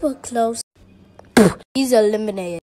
Facebook close. He's eliminated.